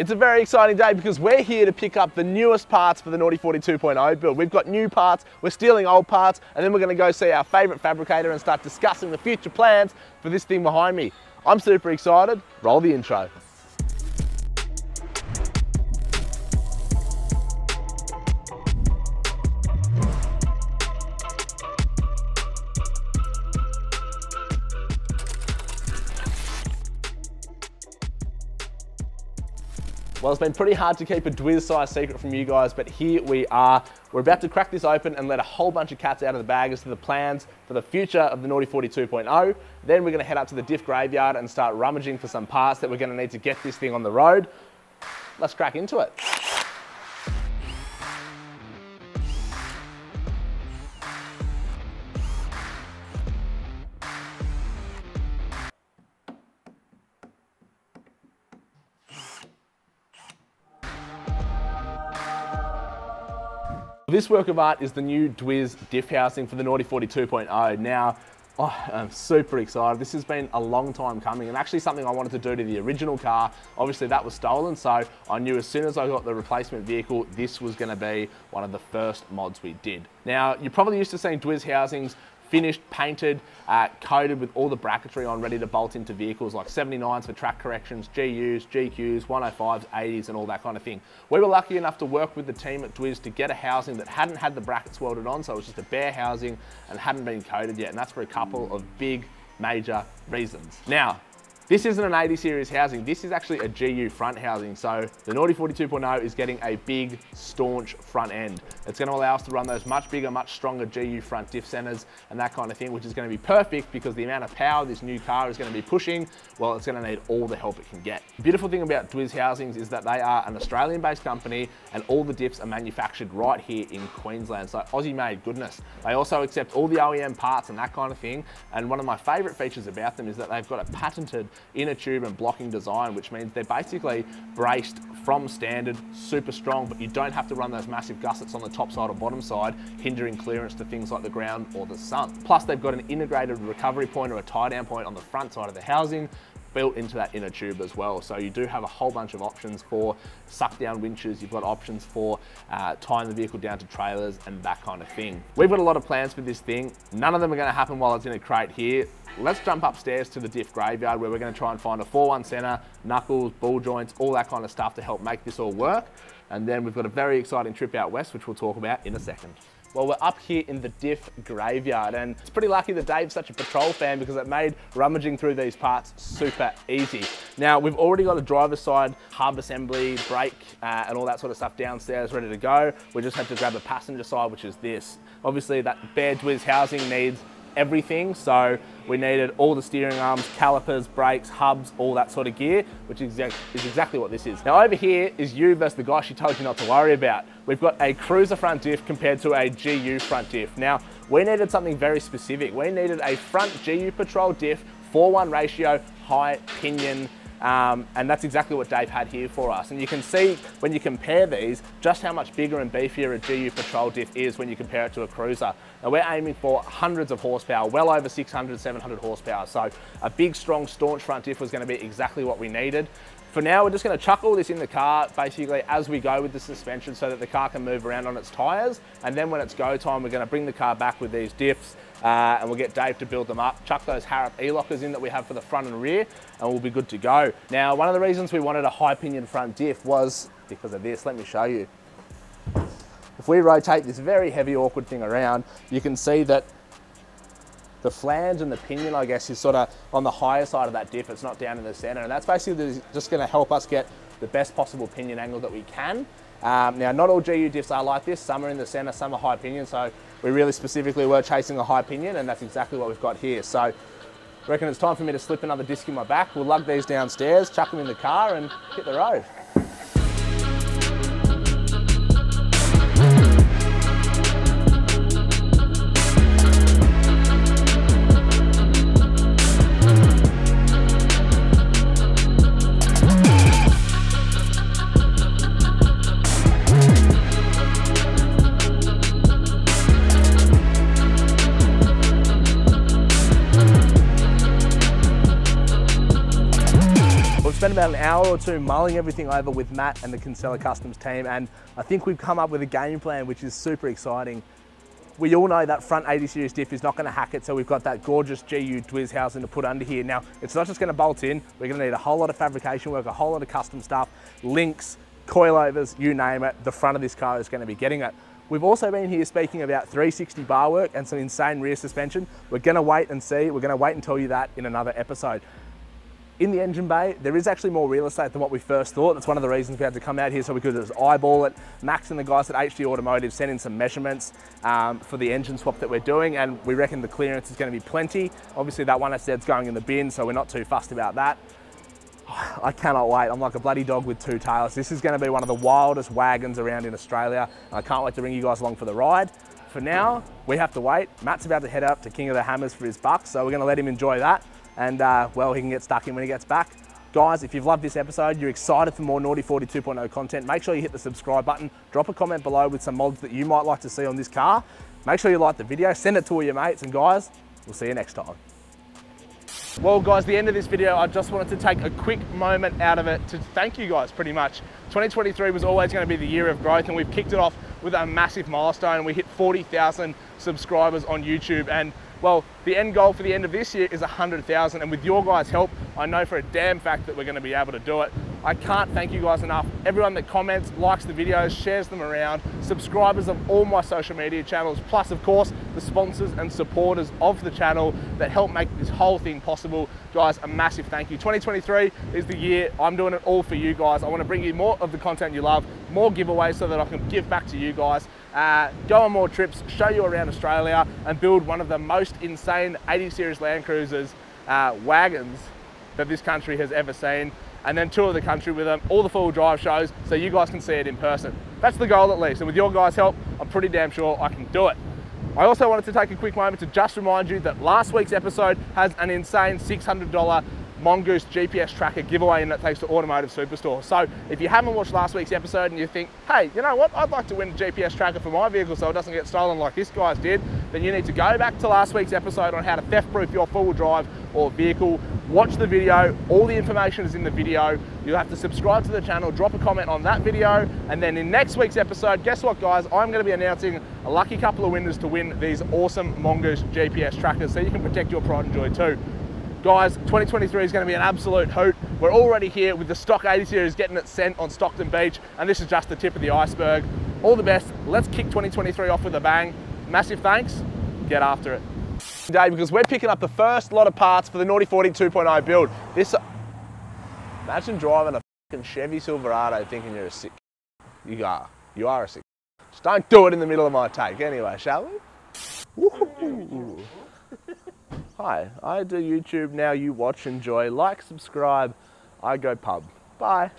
It's a very exciting day because we're here to pick up the newest parts for the Naughty 40 2.0 build. We've got new parts, we're stealing old parts, and then we're gonna go see our favorite fabricator and start discussing the future plans for this thing behind me. I'm super excited. Roll the intro. Well, it's been pretty hard to keep a Dwiz size secret from you guys, but here we are. We're about to crack this open and let a whole bunch of cats out of the bag as to the plans for the future of the Naughty 40 2.0. Then we're gonna head up to the diff graveyard and start rummaging for some parts that we're gonna need to get this thing on the road. Let's crack into it. This work of art is the new Dwiz diff housing for the Naughty 40 2.0. Now, oh, I'm super excited. This has been a long time coming and actually something I wanted to do to the original car. Obviously that was stolen, so I knew as soon as I got the replacement vehicle, this was gonna be one of the first mods we did. Now, you're probably used to seeing Dwiz housings finished, painted, uh, coated with all the bracketry on, ready to bolt into vehicles like 79s for track corrections, GUs, GQs, 105s, 80s, and all that kind of thing. We were lucky enough to work with the team at Dwiz to get a housing that hadn't had the brackets welded on, so it was just a bare housing and hadn't been coated yet, and that's for a couple of big, major reasons. Now, this isn't an 80 series housing, this is actually a GU front housing. So the Naughty 40 2.0 is getting a big, staunch front end. It's gonna allow us to run those much bigger, much stronger GU front diff centers and that kind of thing, which is gonna be perfect because the amount of power this new car is gonna be pushing, well, it's gonna need all the help it can get. Beautiful thing about Dwiz Housings is that they are an Australian-based company and all the diffs are manufactured right here in Queensland. So Aussie made goodness. They also accept all the OEM parts and that kind of thing. And one of my favorite features about them is that they've got a patented inner tube and blocking design, which means they're basically braced from standard, super strong, but you don't have to run those massive gussets on the top side or bottom side, hindering clearance to things like the ground or the sun. Plus, they've got an integrated recovery point or a tie down point on the front side of the housing, built into that inner tube as well. So you do have a whole bunch of options for suck down winches. You've got options for uh, tying the vehicle down to trailers and that kind of thing. We've got a lot of plans for this thing. None of them are gonna happen while it's in a crate here. Let's jump upstairs to the diff graveyard where we're gonna try and find a 4-1 center, knuckles, ball joints, all that kind of stuff to help make this all work. And then we've got a very exciting trip out west, which we'll talk about in a second. Well, we're up here in the diff graveyard and it's pretty lucky that Dave's such a patrol fan because it made rummaging through these parts super easy. Now, we've already got a driver's side hub assembly, brake, uh, and all that sort of stuff downstairs ready to go. We just had to grab the passenger side, which is this. Obviously, that bare Dwiz housing needs everything. So we needed all the steering arms, calipers, brakes, hubs, all that sort of gear, which is, exactly what this is. Now over here is you versus the guy she told you not to worry about. We've got a cruiser front diff compared to a GU front diff. Now, we needed something very specific. We needed a front GU Patrol diff, 4-1 ratio, high pinion, um, and that's exactly what Dave had here for us. And you can see when you compare these, just how much bigger and beefier a GU Patrol diff is when you compare it to a Cruiser. Now we're aiming for hundreds of horsepower, well over 600, 700 horsepower. So a big, strong, staunch front diff was gonna be exactly what we needed. For now, we're just gonna chuck all this in the car basically as we go with the suspension so that the car can move around on its tires. And then when it's go time, we're gonna bring the car back with these diffs uh, and we'll get Dave to build them up, chuck those Harrop E-lockers in that we have for the front and rear, and we'll be good to go. Now, one of the reasons we wanted a high pinion front diff was because of this. Let me show you. If we rotate this very heavy, awkward thing around, you can see that the flange and the pinion, I guess, is sort of on the higher side of that diff. It's not down in the center. And that's basically just going to help us get the best possible pinion angle that we can. Um, now, not all GU diffs are like this. Some are in the center, some are high pinion. So we really specifically were chasing a high pinion and that's exactly what we've got here. So I reckon it's time for me to slip another disc in my back. We'll lug these downstairs, chuck them in the car and hit the road. Spent about an hour or two mulling everything over with Matt and the Kinsela Kustoms team, and I think we've come up with a game plan which is super exciting. We all know that front 80 series diff is not going to hack it, so we've got that gorgeous GU Dwiz housing to put under here. Now, it's not just going to bolt in, we're going to need a whole lot of fabrication work, a whole lot of custom stuff, links, coilovers, you name it, the front of this car is going to be getting it. We've also been here speaking about 360 bar work and some insane rear suspension. We're gonna wait and see. We're gonna wait and tell you that in another episode. In the engine bay, there is actually more real estate than what we first thought. That's one of the reasons we had to come out here so we could just eyeball it. Max and the guys at HD Automotive sent in some measurements um, for the engine swap that we're doing and we reckon the clearance is gonna be plenty. Obviously that one I said is going in the bin, so we're not too fussed about that. I cannot wait. I'm like a bloody dog with two tails. This is going to be one of the wildest wagons around in Australia. I can't wait to bring you guys along for the ride. For now, we have to wait. Matt's about to head up to King of the Hammers for his bucks, so we're going to let him enjoy that. And, uh, well, he can get stuck in when he gets back. Guys, if you've loved this episode, you're excited for more Naughty 40 2.0 content, make sure you hit the subscribe button, drop a comment below with some mods that you might like to see on this car. Make sure you like the video, send it to all your mates, and guys, we'll see you next time. Well guys, the end of this video, I just wanted to take a quick moment out of it to thank you guys pretty much. 2023 was always going to be the year of growth and we've kicked it off with a massive milestone. We hit 40,000 subscribers on YouTube and well, the end goal for the end of this year is 100,000 and with your guys' help, I know for a damn fact that we're gonna be able to do it. I can't thank you guys enough. Everyone that comments, likes the videos, shares them around, subscribers of all my social media channels, plus of course, the sponsors and supporters of the channel that help make this whole thing possible. Guys, a massive thank you. 2023 is the year I'm doing it all for you guys. I wanna bring you more of the content you love, more giveaways so that I can give back to you guys uh, go on more trips, show you around Australia and build one of the most insane 80 Series Land Cruisers uh, wagons that this country has ever seen and then tour the country with them, all the full drive shows so you guys can see it in person. That's the goal at least and with your guys help I'm pretty damn sure I can do it. I also wanted to take a quick moment to just remind you that last week's episode has an insane $600 Mongoose GPS tracker giveaway in that takes to Automotive Superstore. So if you haven't watched last week's episode and you think, hey, you know what, I'd like to win a GPS tracker for my vehicle so it doesn't get stolen like this guy's did, then you need to go back to last week's episode on how to theft-proof your four-wheel drive or vehicle, watch the video, all the information is in the video, you'll have to subscribe to the channel, drop a comment on that video, and then in next week's episode, guess what guys, I'm gonna be announcing a lucky couple of winners to win these awesome Mongoose GPS trackers so you can protect your pride and joy too. Guys, 2023 is going to be an absolute hoot. We're already here with the Stock 80 Series getting it sent on Stockton Beach, and this is just the tip of the iceberg. All the best. Let's kick 2023 off with a bang. Massive thanks. Get after it. Today, because we're picking up the first lot of parts for the Naughty 40 2.0 build. This, imagine driving a fucking Chevy Silverado thinking you're a sick. You are. You are a sick. Just don't do it in the middle of my take. Anyway, shall we? Hi, I do YouTube now, you watch, enjoy, like, subscribe, I go pub. Bye.